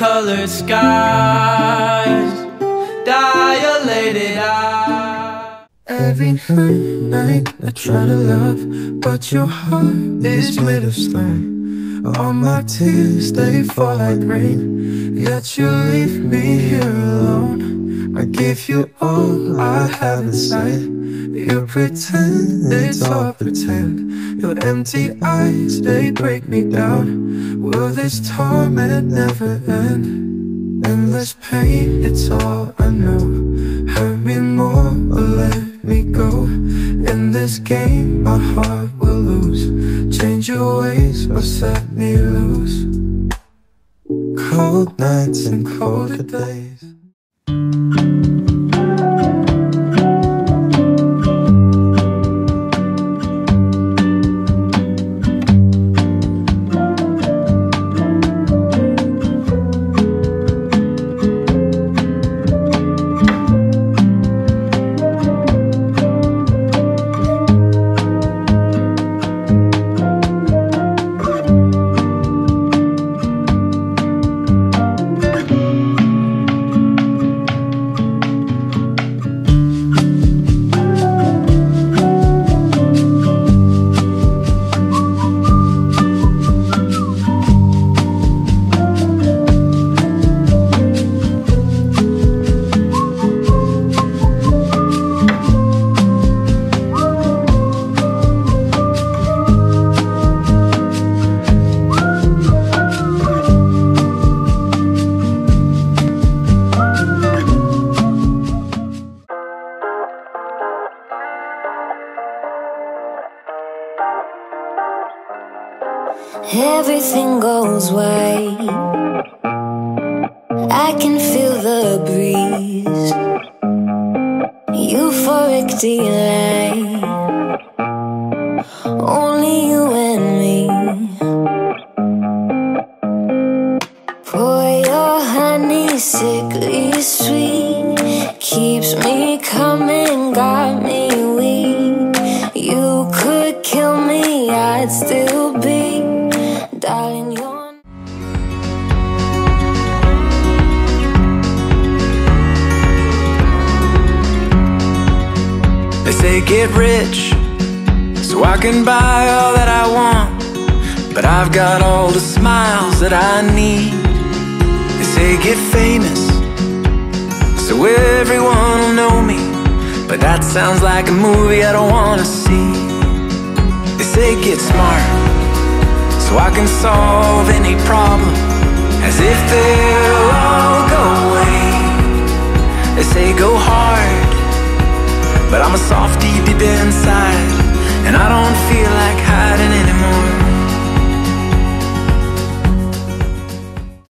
colored skies, dilated eyes. Every night I try to love, but your heart is made of stone. All my tears, they fall like rain, yet you leave me here alone. I give you all I have inside. You pretend it's all pretend. Your empty eyes, they break me down. Will this torment never end? Endless pain, it's all I know. Hurt me more or let me go. In this game, my heart will lose. Change your ways or set me loose. Cold nights and colder days. Everything goes right. I can feel the breeze. Euphoric delight. Only you and me. Pour your honey, sickly sweet. Keeps me coming, got me weak. You could kill me, I'd still be. Darling, you're. They say get rich so I can buy all that I want. But I've got all the smiles that I need. They say get famous so everyone will know me. But that sounds like a movie I don't wanna see. They say get smart so I can solve any problem as if they'll all go away. They say go hard. But I'm a softie deep inside And I don't feel like hiding anymore